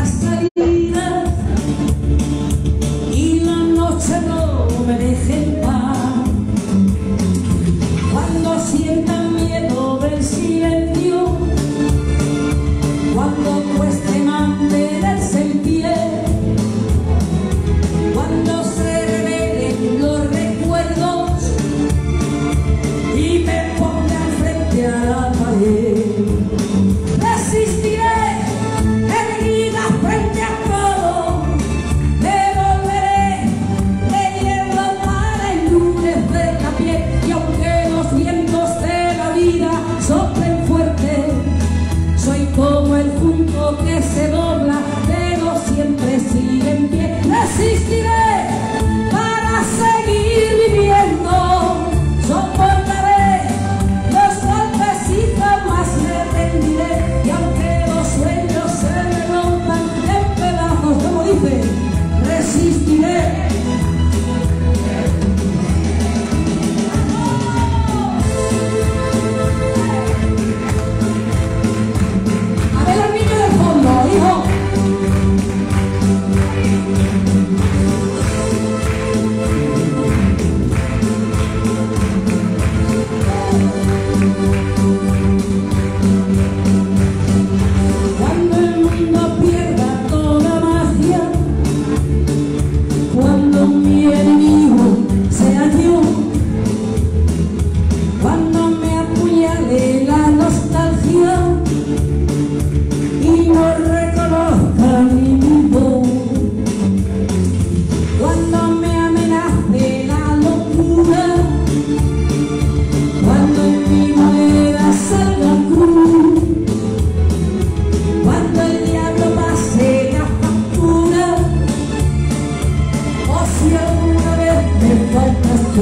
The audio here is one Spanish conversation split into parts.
passa asistiré.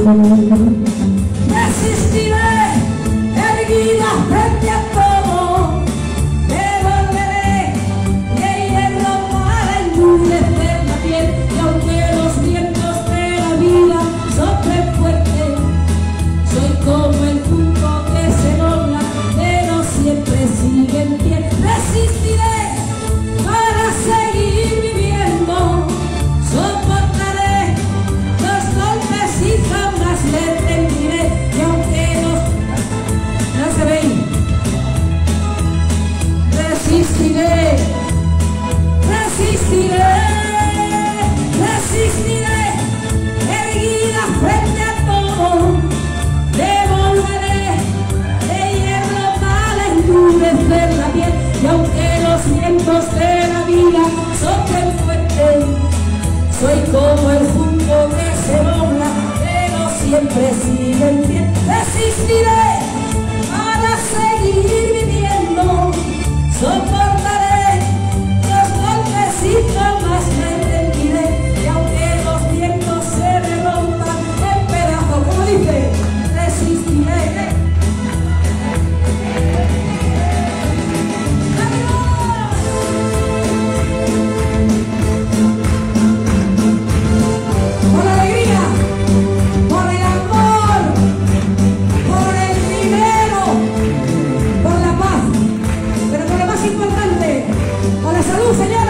Thank you. Soy como el junco que se dobla, pero siempre sigue en pie. Por la salud, Señor.